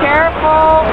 Careful.